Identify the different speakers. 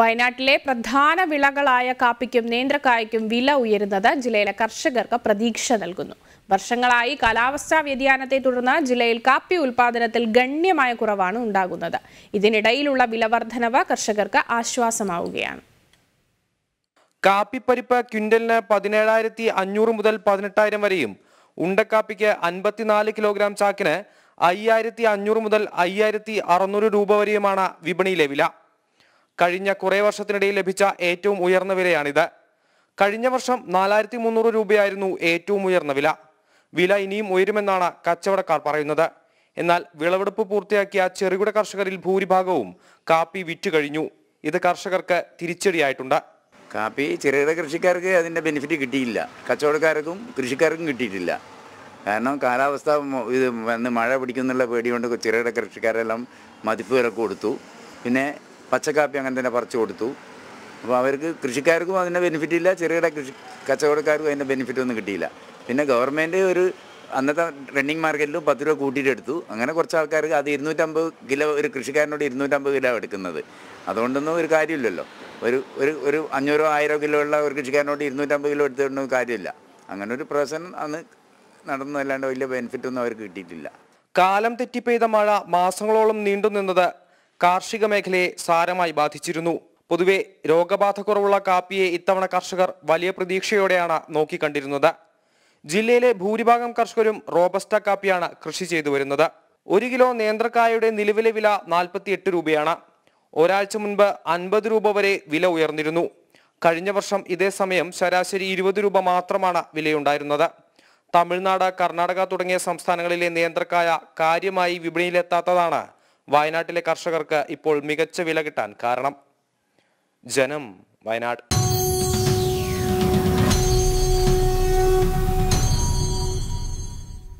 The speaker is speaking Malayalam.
Speaker 1: വയനാട്ടിലെ പ്രധാന വിളകളായ കാപ്പിക്കും നേന്ത്രക്കായ്ക്കും വില ഉയരുന്നത് ജില്ലയിലെ കർഷകർക്ക് പ്രതീക്ഷ നൽകുന്നു. വർഷങ്ങളായി കാലാവസ്ഥാ വ്യതിയാനത്തെ തുടർന്ന് ജില്ലയിൽ കാപ്പി ഉൽപാദനത്തിൽ ഗണ്യമായ കുറവാണ് ഉണ്ടാകുന്നത്. ഇതിനിടയിലുള്ള വില വർധനവ് കർഷകർക്ക് ആശ്വാസമാവുകയാണ്.
Speaker 2: കാപ്പിപ്പരിപ്പ് ക്വിന്റലിന് പതിനേഴായിരത്തി അഞ്ഞൂറ് മുതൽ പതിനെട്ടായിരം വരെയും ഉണ്ടക്കാപ്പിക്ക് അൻപത്തിനാല് കിലോഗ്രാം ചാക്കിന് അയ്യായിരത്തി അഞ്ഞൂറ് മുതൽ അയ്യായിരത്തി അറുന്നൂറ് രൂപ വരെയുമാണ് വിപണിയിലെ വില. കഴിഞ്ഞ കുറേ വർഷത്തിനിടയിൽ ലഭിച്ച ഏറ്റവും ഉയർന്ന വിലയാണിത്. കഴിഞ്ഞ വർഷം നാലായിരത്തി മുന്നൂറ് രൂപയായിരുന്നു ഏറ്റവും ഉയർന്ന വില. വില ഇനിയും ഉയരുമെന്നാണ് കച്ചവടക്കാർ പറയുന്നത്. എന്നാൽ വിളവെടുപ്പ് പൂർത്തിയാക്കിയ ചെറുകിട കർഷകരിൽ ഭൂരിഭാഗവും കാപ്പി വിറ്റ് കഴിഞ്ഞു. ഇത് കർഷകർക്ക് തിരിച്ചടിയായിട്ടുണ്ട്.
Speaker 3: കാപ്പി ചെറുകിട കൃഷിക്കാർക്ക് അതിന്റെ ബെനിഫിറ്റ് കിട്ടിയില്ല. കച്ചവടക്കാർക്കും കൃഷിക്കാർക്കും കിട്ടിയിട്ടില്ല. കാരണം കാലാവസ്ഥ ഇത് വന്ന് മഴ പിടിക്കുന്നുള്ള പേടി കൊണ്ട് ചെറുകിട കൃഷിക്കാരെല്ലാം മതിപ്പ് വില കൊടുത്തു. പിന്നെ പച്ചക്കാപ്പി അങ്ങനെ തന്നെ പറിച്ചു കൊടുത്തു. അപ്പോൾ അവർക്ക് കൃഷിക്കാർക്കും അതിന്റെ ബെനിഫിറ്റ് ഇല്ല. ചെറുകിട കൃഷി കച്ചവടക്കാർക്കും അതിന്റെ ബെനിഫിറ്റ് ഒന്നും കിട്ടിയില്ല. പിന്നെ ഗവൺമെന്റ് ഒരു അന്നത്തെ റണ്ണിങ് മാർക്കറ്റിൽ പത്ത് രൂപ കൂട്ടിയിട്ട് എടുത്തു. അങ്ങനെ കുറച്ച് ആൾക്കാർക്ക് അത് ഇരുന്നൂറ്റമ്പത് കിലോ ഒരു കൃഷിക്കാരനോട് ഇരുന്നൂറ്റമ്പത് കിലോ എടുക്കുന്നത്. അതുകൊണ്ടൊന്നും ഒരു കാര്യമില്ലല്ലോ. ഒരു ഒരു ഒരു അഞ്ഞൂറോ ആയിരോ കിലോ ഉള്ള ഒരു കൃഷിക്കാരനോട് ഇരുന്നൂറ്റമ്പത് കിലോ എടുത്തുകൊണ്ടൊന്നും കാര്യമില്ല. അങ്ങനെ ഒരു പ്രശ്നം അന്ന് നടന്നതല്ലാണ്ട് വലിയ ബെനിഫിറ്റ് ഒന്നും അവർക്ക് കിട്ടിയിട്ടില്ല.
Speaker 2: കാലം തെറ്റി പെയ്ത മഴ മാസങ്ങളോളം നീണ്ടുനിന്നത് കാർഷിക മേഖലയെ സാരമായി ബാധിച്ചിരുന്നു. പൊതുവെ രോഗബാധ കുറവുള്ള കാപ്പിയെ ഇത്തവണ കർഷകർ വലിയ പ്രതീക്ഷയോടെയാണ് നോക്കിക്കണ്ടിരുന്നത്. ജില്ലയിലെ ഭൂരിഭാഗം കർഷകരും റോബസ്റ്റ കാപ്പിയാണ് കൃഷി ചെയ്തു വരുന്നത്. ഒരു കിലോ നേന്ത്രക്കായയുടെ നിലവിലെ വില നാൽപ്പത്തി എട്ട് രൂപയാണ്. ഒരാഴ്ച മുൻപ് അൻപത് രൂപ വരെ വില ഉയർന്നിരുന്നു. കഴിഞ്ഞ വർഷം ഇതേ സമയം ശരാശരി ഇരുപത് രൂപ മാത്രമാണ് വിലയുണ്ടായിരുന്നത്. തമിഴ്നാട് കർണാടക തുടങ്ങിയ സംസ്ഥാനങ്ങളിലെ നേന്ത്രക്കായ കാര്യമായി വിപണിയിലെത്താത്തതാണ് വയനാട്ടിലെ കർഷകർക്ക് ഇപ്പോൾ മികച്ച വില കിട്ടാൻ കാരണം ജനം വയനാട്.